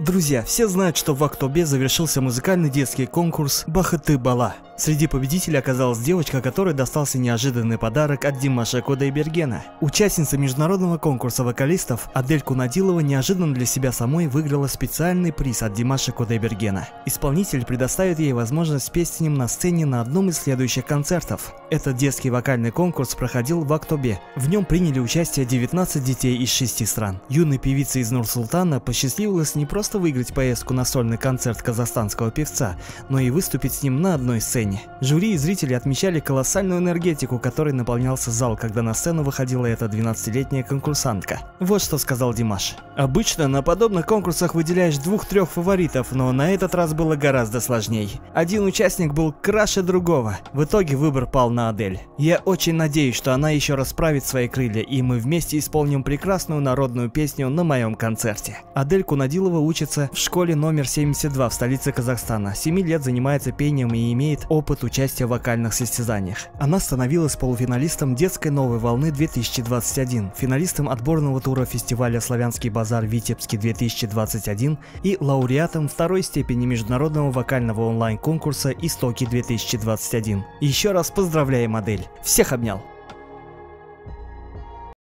Друзья, все знают, что в Актобе завершился музыкальный детский конкурс «Бахаты Бала». Среди победителей оказалась девочка, которой достался неожиданный подарок от Димаша Кодайбергена. Участница международного конкурса вокалистов Адель Кунадилова неожиданно для себя самой выиграла специальный приз от Димаша Кодайбергена. Исполнитель предоставит ей возможность спеть с ним на сцене на одном из следующих концертов. Этот детский вокальный конкурс проходил в Актобе. В нем приняли участие 19 детей из 6 стран. Юной певице из Нур-Султана посчастливилось не просто выиграть поездку на сольный концерт казахстанского певца, но и выступить с ним на одной сцене. Жюри и зрители отмечали колоссальную энергетику, которой наполнялся зал, когда на сцену выходила эта 12-летняя конкурсантка. Вот что сказал Димаш. Обычно на подобных конкурсах выделяешь двух-трех фаворитов, но на этот раз было гораздо сложнее. Один участник был краше другого. В итоге выбор пал на Адель. Я очень надеюсь, что она еще расправит свои крылья, и мы вместе исполним прекрасную народную песню на моем концерте. Адель Кунадилова учится в школе номер 72 в столице Казахстана. 7 лет занимается пением и имеет опыт участия в вокальных состязаниях. Она становилась полуфиналистом детской новой волны 2021, финалистом отборного тура фестиваля «Славянский базар Витебский 2021» и лауреатом второй степени международного вокального онлайн-конкурса «Истоки 2021». Еще раз поздравляем модель. Всех обнял!